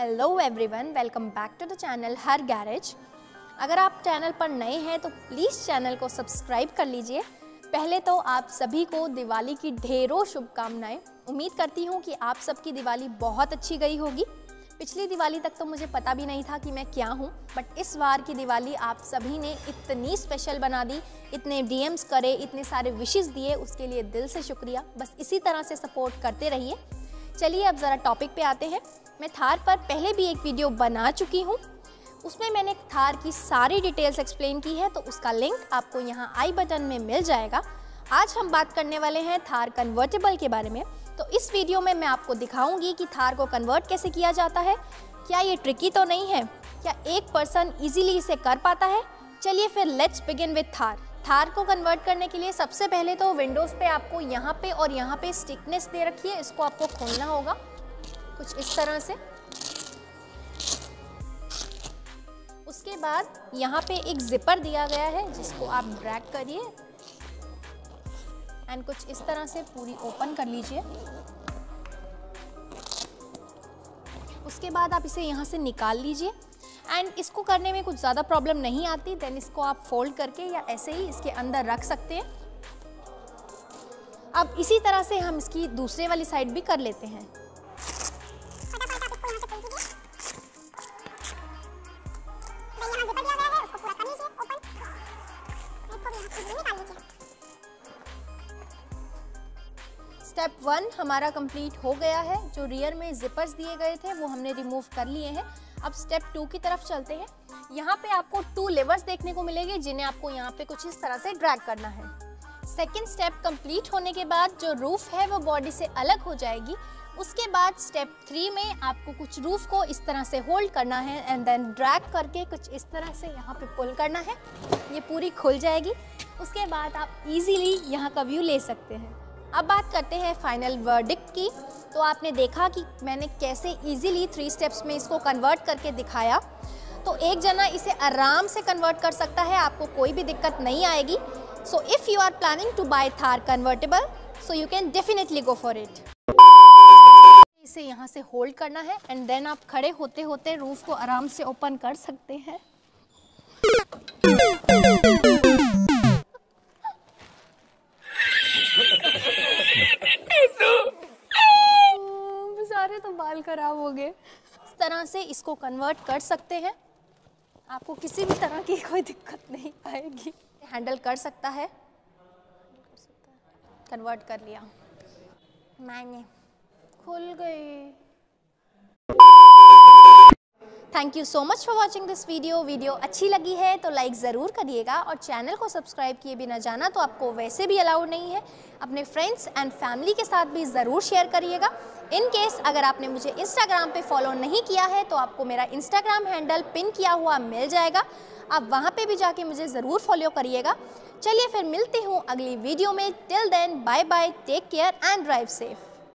Hello everyone welcome back to the channel her garage अगर आप channel पर नए हैं तो प्लीज़ चैनल को सब्सक्राइब कर लीजिए। पहले तो आप सभी को दिवाली की ढेरों शुभकामनाएँ। उम्मीद करती हूँ कि आप सबकी दिवाली बहुत अच्छी गई होगी। पिछली दिवाली तक तो मुझे पता भी नहीं था कि मैं क्या हूँ बट इस बार की दिवाली आप सभी ने इतनी स्पेशल बना दी। इतने डीएम्स करे, इतने सारे विशेस दिए, उसके लिए दिल से शुक्रिया। बस इसी तरह से सपोर्ट करते रहिए। चलिए अब ज़रा टॉपिक पे आते हैं। मैं थार पर पहले भी एक वीडियो बना चुकी हूँ। उसमें मैंने थार की सारी डिटेल्स एक्सप्लेन की है तो उसका लिंक आपको यहाँ आई बटन में मिल जाएगा। आज हम बात करने वाले हैं थार कन्वर्टेबल के बारे में। तो इस वीडियो में मैं आपको दिखाऊँगी कि थार को कन्वर्ट कैसे किया जाता है। क्या ये ट्रिकी तो नहीं है? क्या एक पर्सन इजीली इसे कर पाता है? चलिए फिर let's begin with Thar. Thar को कन्वर्ट करने के लिए सबसे पहले तो विंडोज़ पे आपको यहाँ पे और यहाँ पे स्टिकनेस दे रखी है इसको आपको खोलना होगा। कुछ इस तरह से। उसके बाद यहाँ पे एक जिपर दिया गया है, जिसको आप ड्रैग करिए एंड कुछ इस तरह से पूरी ओपन कर लीजिए। उसके बाद आप इसे यहाँ से निकाल लीजिए एंड इसको करने में कुछ ज़्यादा प्रॉब्लम नहीं आती देन इसको आप फोल्ड करके या ऐसे ही इसके अंदर रख सकते हैं। अब इसी तरह से हम इसकी दूसरे वाली साइड भी कर लेते हैं। स्टेप वन हमारा कंप्लीट हो गया है। जो रियर में जिपर्स दिए गए थे, वो हमने रिमूव कर लिए हैं। अब स्टेप टू की तरफ़ चलते हैं। यहाँ पे आपको टू लेवर्स देखने को मिलेंगे, जिन्हें आपको यहाँ पे कुछ इस तरह से ड्रैग करना है। सेकेंड स्टेप कंप्लीट होने के बाद जो रूफ है, वो बॉडी से अलग हो जाएगी। उसके बाद स्टेप थ्री में आपको कुछ रूफ को इस तरह से होल्ड करना है एंड देन ड्रैग करके कुछ इस तरह से यहाँ पे पुल करना है। ये पूरी खुल जाएगी। उसके बाद आप इजीली यहाँ का व्यू ले सकते हैं। अब बात करते हैं फाइनल वर्डिक्ट की। तो आपने देखा कि मैंने कैसे इजीली थ्री स्टेप्स में इसको कन्वर्ट करके दिखाया। तो एक जना इसे आराम से कन्वर्ट कर सकता है, आपको कोई भी दिक्कत नहीं आएगी। So if you are planning to buy Thar convertible so you can definitely go for it इसे यहाँ से होल्ड करना है एंड देन आप खड़े होते होते रूफ को आराम से ओपन कर सकते हैं। खराब हो गए इस तरह से इसको कन्वर्ट कर सकते हैं। आपको किसी भी तरह की कोई दिक्कत नहीं आएगी। हैंडल कर सकता है। कन्वर्ट कर लिया। मैंने। खुल गई। Thank you so much for watching this video video अच्छी लगी है तो लाइक ज़रूर करिएगा और चैनल को सब्सक्राइब किए बिना जाना तो आपको वैसे भी अलाउड नहीं है। अपने फ्रेंड्स एंड फैमिली के साथ भी ज़रूर शेयर करिएगा। इन केस अगर आपने मुझे इंस्टाग्राम पे फॉलो नहीं किया है तो आपको मेरा इंस्टाग्राम हैंडल पिन किया हुआ मिल जाएगा। आप वहाँ पे भी जाके मुझे ज़रूर फॉलो करिएगा। चलिए फिर मिलती हूँ अगली वीडियो में। Till then bye bye take care and drive safe